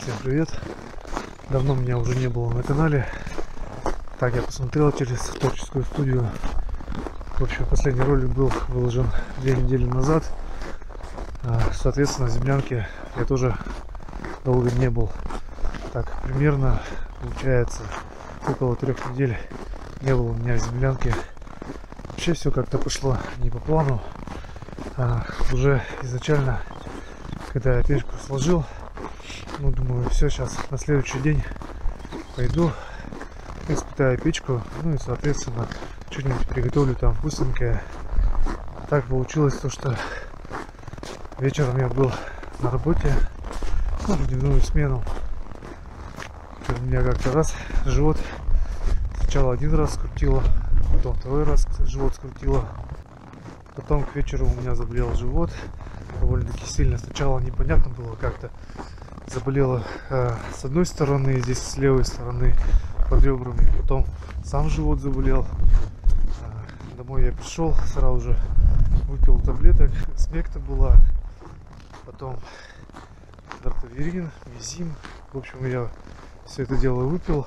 Всем привет! Давно меня уже не было на канале. Так, я посмотрел через творческую студию. В общем, последний ролик был выложен две недели назад. А, Соответственно, в землянке я тоже долго не был. Так, примерно получается около трех недель не было у меня в землянке. Вообще все как-то пошло не по плану. А, уже изначально, когда я печку сложил, ну, думаю, все, сейчас на следующий день пойду, испытаю печку, ну и, соответственно, что-нибудь приготовлю там вкусненькое. Так получилось то, что вечером я был на работе, ну, в дневную смену. У меня как-то раз живот сначала один раз скрутило, потом второй раз живот скрутило. Потом к вечеру у меня заболел живот довольно-таки сильно. Сначала непонятно было как-то заболела э, с одной стороны, здесь с левой стороны под ребрами. Потом сам живот заболел. Э, домой я пришел, сразу же выпил таблеток. Смекта была. Потом дартаверин, визим. В общем, я все это дело выпил.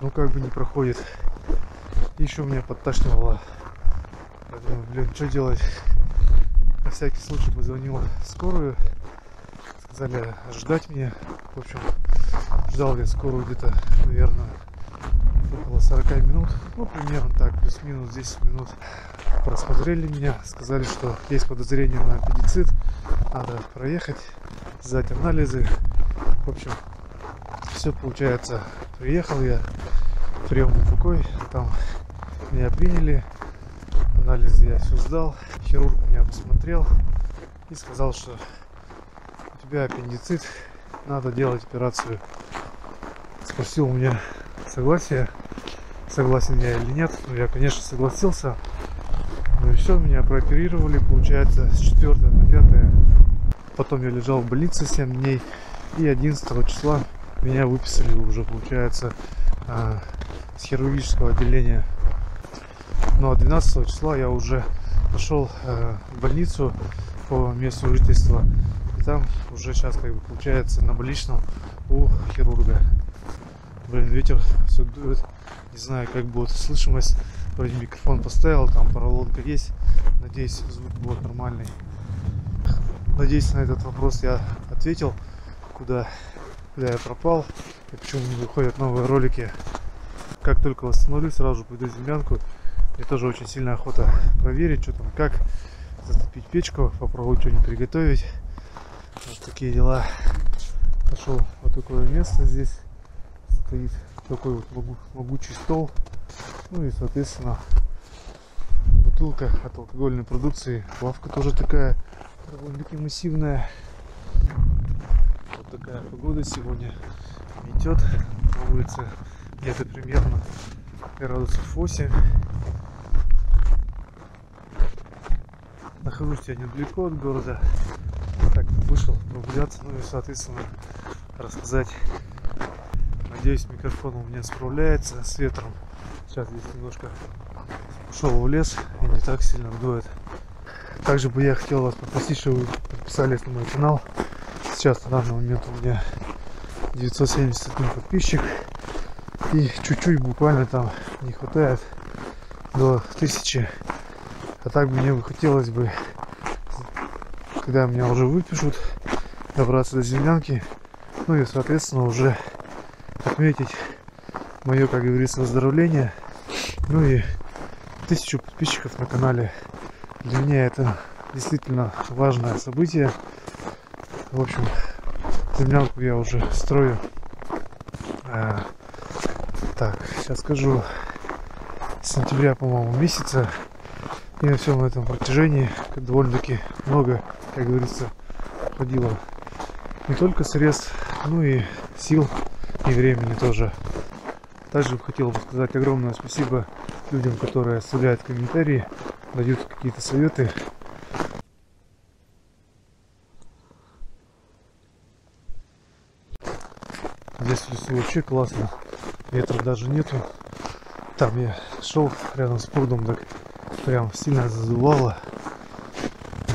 Ну, как бы не проходит. Еще меня подташнивало. Я думаю, блин, что делать? На всякий случай позвонил в скорую сказали ждать меня. В общем, ждал я скорую где-то, наверное, около 40 минут. Ну, примерно так, плюс-минус 10 минут. Просмотрели меня, сказали, что есть подозрение на аппендицит. Надо проехать, сдать анализы. В общем, все получается. Приехал я приемный покой, там меня приняли, анализы я все сдал, хирург меня посмотрел и сказал, что тебя аппендицит, надо делать операцию. Спросил у меня согласие, согласен я или нет. Ну, я, конечно, согласился. Ну и все, меня прооперировали, получается, с 4 на 5. Потом я лежал в больнице 7 дней. И 11 числа меня выписали уже, получается, а, с хирургического отделения. Ну а 12 числа я уже пошел а, в больницу по месту жительства там уже сейчас как бы получается на больничном у хирурга. Блин, ветер все дует. Не знаю, как будет слышимость. Вроде микрофон поставил, там поролонка есть. Надеюсь, звук будет нормальный. Надеюсь, на этот вопрос я ответил, куда, куда я пропал и почему не выходят новые ролики. Как только восстановлюсь, сразу пойду в землянку. Мне тоже очень сильная охота проверить, что там, как затопить печку, попробовать что-нибудь приготовить. Вот такие дела. Пошел вот такое место здесь. Стоит такой вот могу, могучий стол. Ну и, соответственно, бутылка от алкогольной продукции. Лавка тоже такая довольно-таки массивная. Вот такая погода сегодня метет на улице. Где-то примерно градусов 8. Нахожусь я недалеко от города так вышел прогуляться, ну и соответственно рассказать. Надеюсь микрофон у меня справляется с ветром. Сейчас здесь немножко ушел в лес и не так сильно дует. Также бы я хотел вас попросить, чтобы вы подписались на мой канал. Сейчас на данный момент у меня 971 подписчик. И чуть-чуть буквально там не хватает до 1000. А так мне бы хотелось бы когда меня уже выпишут, добраться до землянки, ну и, соответственно, уже отметить мое, как говорится, выздоровление. Ну и тысячу подписчиков на канале. Для меня это действительно важное событие. В общем, землянку я уже строю. А, так, сейчас скажу, с сентября, по-моему, месяца. И на всем этом протяжении довольно-таки много как говорится, ходила не только средств, но и сил и времени тоже. Также хотел бы сказать огромное спасибо людям, которые оставляют комментарии, дают какие-то советы. Здесь в лесу вообще классно, ветра даже нету. Там я шел рядом с прудом, так прям сильно задувало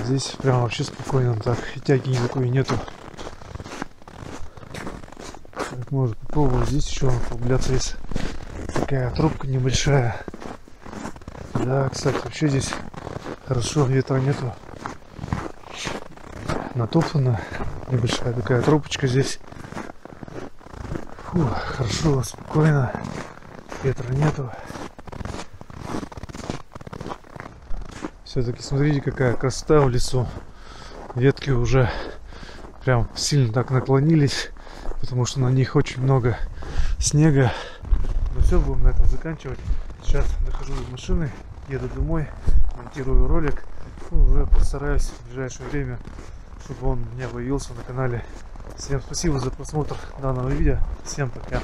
здесь прям вообще спокойно так. Тяги никакой нету. Так, можно попробовать здесь еще прогуляться. Есть такая трубка небольшая. Да, кстати, вообще здесь хорошо, ветра нету. Натоптана небольшая такая трубочка здесь. Фу, хорошо, спокойно. Ветра нету. Все-таки смотрите, какая красота в лесу. Ветки уже прям сильно так наклонились, потому что на них очень много снега. Ну все, будем на этом заканчивать. Сейчас дохожу из машины, еду домой, монтирую ролик. Ну, уже постараюсь в ближайшее время, чтобы он у меня появился на канале. Всем спасибо за просмотр данного видео. Всем пока.